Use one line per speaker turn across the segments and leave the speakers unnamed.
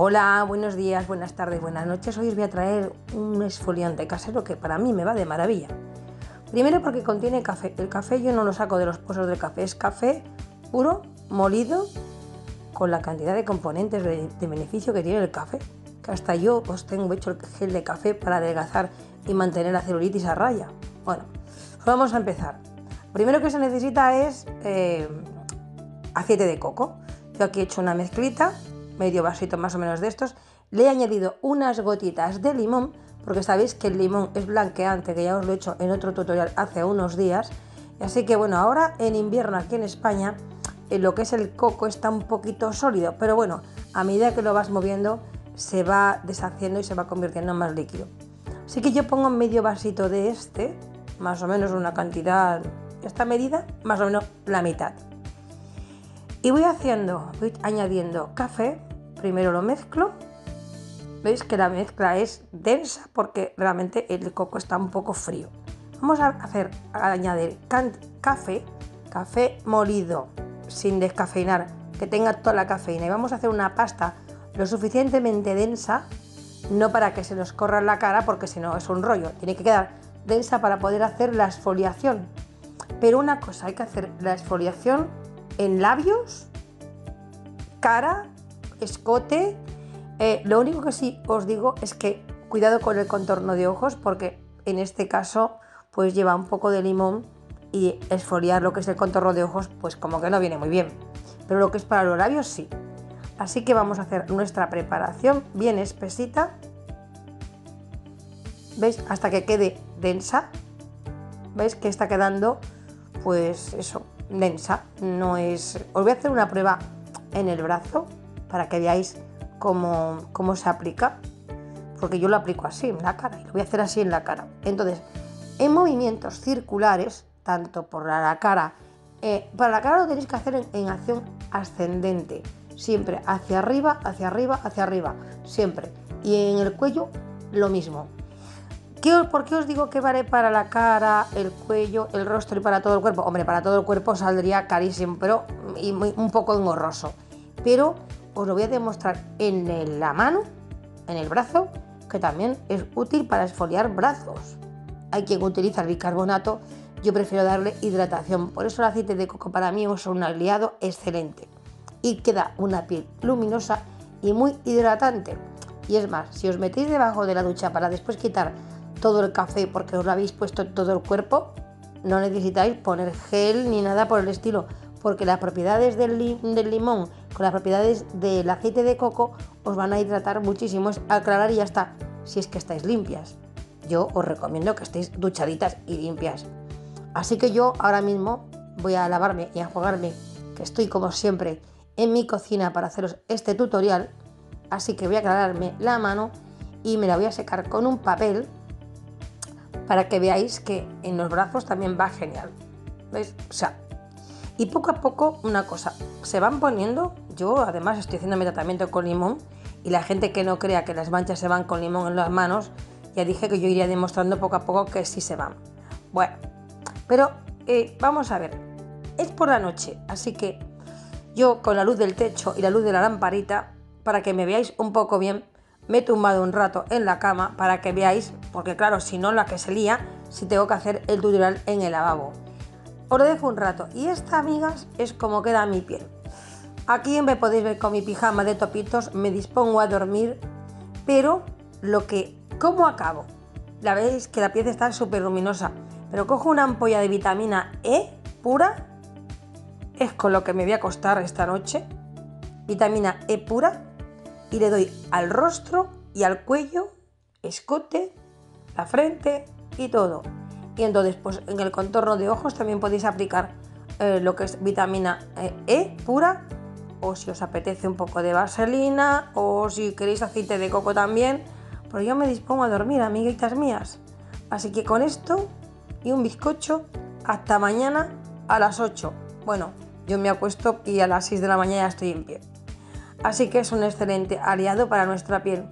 Hola, buenos días, buenas tardes, buenas noches. Hoy os voy a traer un esfoliante casero que para mí me va de maravilla. Primero porque contiene café. El café yo no lo saco de los pozos del café, es café puro, molido, con la cantidad de componentes de, beneficio que tiene el café. Que hasta yo os tengo hecho el gel de café para adelgazar y mantener la celulitis a raya. Bueno, pues vamos a empezar. Primero que se necesita es eh, aceite de coco. Yo aquí he hecho una mezclita, medio vasito más o menos de estos. Le he añadido unas gotitas de limón, porque sabéis que el limón es blanqueante, que ya os lo he hecho en otro tutorial hace unos días. Así que bueno, ahora en invierno aquí en España, en lo que es el coco está un poquito sólido, pero bueno, a medida que lo vas moviendo se va deshaciendo y se va convirtiendo en más líquido. Así que yo pongo medio vasito de este, más o menos una cantidad, esta medida, más o menos la mitad. Y voy haciendo, voy añadiendo café, primero lo mezclo. Veis que la mezcla es densa porque realmente el coco está un poco frío. Vamos a hacer, a añadir café, café molido, sin descafeinar, que tenga toda la cafeína. Y vamos a hacer una pasta lo suficientemente densa, no para que se nos corra la cara, porque si no es un rollo. Tiene que quedar densa para poder hacer la exfoliación. Pero una cosa, hay que hacer la exfoliación en labios, cara, escote. Eh, lo único que sí os digo es que cuidado con el contorno de ojos porque en este caso pues lleva un poco de limón y esfoliar lo que es el contorno de ojos pues como que no viene muy bien. Pero lo que es para los labios sí. Así que vamos a hacer nuestra preparación bien espesita. ¿Veis? Hasta que quede densa. ¿Veis que está quedando pues eso, densa, no es... Os voy a hacer una prueba en el brazo para que veáis cómo, cómo se aplica, porque yo lo aplico así en la cara y lo voy a hacer así en la cara. Entonces, en movimientos circulares, tanto por la cara, eh, para la cara lo tenéis que hacer en, acción ascendente, siempre hacia arriba, hacia arriba, hacia arriba, siempre. Y en el cuello lo mismo. ¿Por qué os digo que vale para la cara, el cuello, el rostro y para todo el cuerpo? Hombre, para todo el cuerpo saldría carísimo, pero y un poco engorroso. Pero os lo voy a demostrar en la mano, en el brazo, que también es útil para esfoliar brazos. Hay quien utiliza el bicarbonato, yo prefiero darle hidratación. Por eso el aceite de coco para mí es un aliado excelente. Y queda una piel luminosa y muy hidratante. Y es más, si os metéis debajo de la ducha para después quitar todo el café porque os lo habéis puesto todo el cuerpo, no necesitáis poner gel ni nada por el estilo, porque las propiedades del, limón con las propiedades del aceite de coco os van a hidratar muchísimo, es aclarar y ya está, si es que estáis limpias. Yo os recomiendo que estéis duchaditas y limpias. Así que yo ahora mismo voy a lavarme y a enjuagarme, que estoy como siempre en mi cocina para haceros este tutorial. Así que voy a aclararme la mano y me la voy a secar con un papel para que veáis que en los brazos también va genial. ¿Veis? O sea, y poco a poco una cosa, se van poniendo, yo además estoy haciendo mi tratamiento con limón y la gente que no crea que las manchas se van con limón en las manos, ya dije que yo iría demostrando poco a poco que sí se van. Bueno, pero eh, vamos a ver, es por la noche, así que yo con la luz del techo y la luz de la lamparita, para que me veáis un poco bien, me he tumbado un rato en la cama para que veáis, porque claro, si no la que se lía, si tengo que hacer el tutorial en el lavabo. Os dejo un rato y esta, amigas, es como queda mi piel. Aquí me podéis ver con mi pijama de topitos, me dispongo a dormir, pero lo que, ¿cómo acabo? La veis que la piel está súper luminosa, pero cojo una ampolla de vitamina E pura, es con lo que me voy a acostar esta noche, vitamina E pura, y le doy al rostro y al cuello, escote, la frente y todo. Y entonces, pues en el contorno de ojos también podéis aplicar eh, lo que es vitamina eh, E pura, o si os apetece un poco de vaselina, o si queréis aceite de coco también. Pero yo me dispongo a dormir, amiguitas mías. Así que con esto y un bizcocho, hasta mañana a las 8. Bueno, yo me acuesto y a las 6 de la mañana ya estoy en pie. Así que es un excelente aliado para nuestra piel.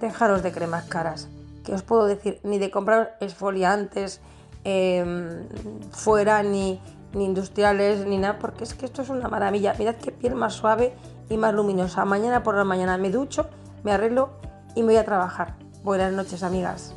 Dejaros de cremas caras, que os puedo decir, ni de comprar esfoliantes em, fuera, ni, ni industriales, ni nada, porque es que esto es una maravilla. Mirad qué piel más suave y más luminosa. Mañana por la mañana me ducho, me arreglo y me voy a trabajar. Buenas noches, amigas.